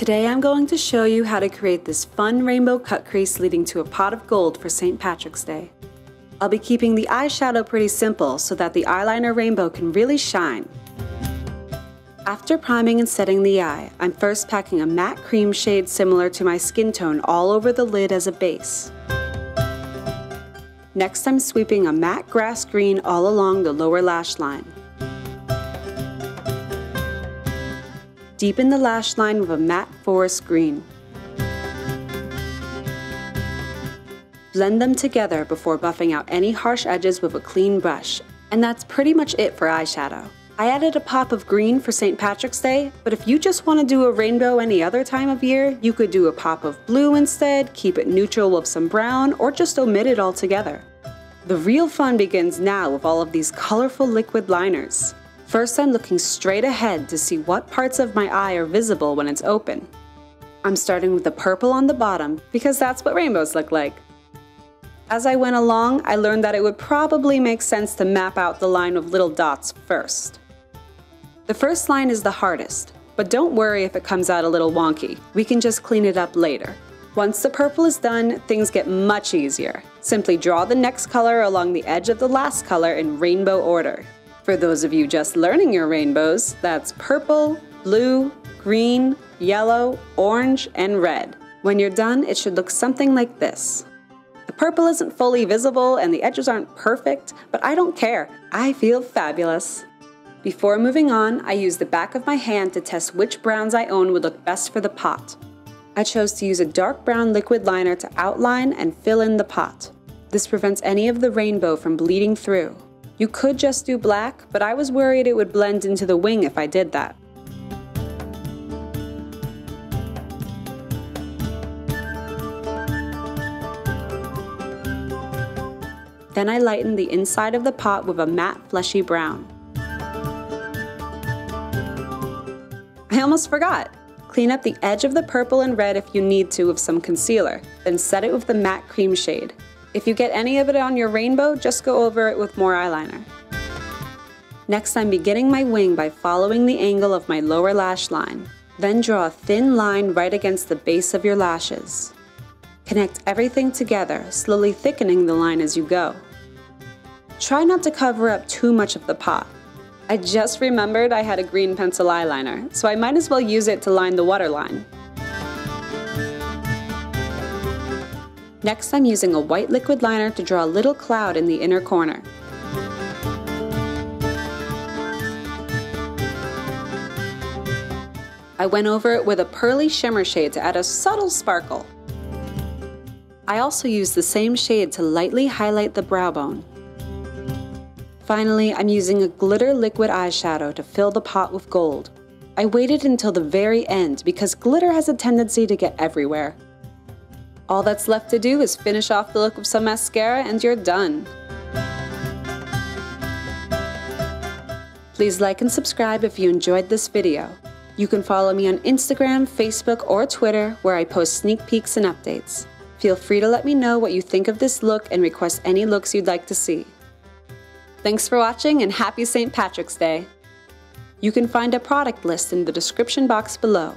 Today I'm going to show you how to create this fun rainbow cut crease leading to a pot of gold for St. Patrick's Day. I'll be keeping the eyeshadow pretty simple so that the eyeliner rainbow can really shine. After priming and setting the eye, I'm first packing a matte cream shade similar to my skin tone all over the lid as a base. Next I'm sweeping a matte grass green all along the lower lash line. Deepen the lash line with a matte forest green. Blend them together before buffing out any harsh edges with a clean brush. And that's pretty much it for eyeshadow. I added a pop of green for St. Patrick's Day, but if you just want to do a rainbow any other time of year, you could do a pop of blue instead, keep it neutral with some brown, or just omit it altogether. The real fun begins now with all of these colorful liquid liners. First, I'm looking straight ahead to see what parts of my eye are visible when it's open. I'm starting with the purple on the bottom because that's what rainbows look like. As I went along, I learned that it would probably make sense to map out the line of little dots first. The first line is the hardest, but don't worry if it comes out a little wonky. We can just clean it up later. Once the purple is done, things get much easier. Simply draw the next color along the edge of the last color in rainbow order. For those of you just learning your rainbows, that's purple, blue, green, yellow, orange, and red. When you're done, it should look something like this. The purple isn't fully visible and the edges aren't perfect, but I don't care. I feel fabulous. Before moving on, I use the back of my hand to test which browns I own would look best for the pot. I chose to use a dark brown liquid liner to outline and fill in the pot. This prevents any of the rainbow from bleeding through. You could just do black, but I was worried it would blend into the wing if I did that. Then I lighten the inside of the pot with a matte fleshy brown. I almost forgot! Clean up the edge of the purple and red if you need to with some concealer, then set it with the matte cream shade. If you get any of it on your rainbow, just go over it with more eyeliner. Next, I'm beginning my wing by following the angle of my lower lash line. Then draw a thin line right against the base of your lashes. Connect everything together, slowly thickening the line as you go. Try not to cover up too much of the pot. I just remembered I had a green pencil eyeliner, so I might as well use it to line the waterline. Next, I'm using a white liquid liner to draw a little cloud in the inner corner. I went over it with a pearly shimmer shade to add a subtle sparkle. I also used the same shade to lightly highlight the brow bone. Finally, I'm using a glitter liquid eyeshadow to fill the pot with gold. I waited until the very end because glitter has a tendency to get everywhere. All that's left to do is finish off the look with some mascara and you're done. Please like and subscribe if you enjoyed this video. You can follow me on Instagram, Facebook, or Twitter where I post sneak peeks and updates. Feel free to let me know what you think of this look and request any looks you'd like to see. Thanks for watching and happy St. Patrick's Day! You can find a product list in the description box below.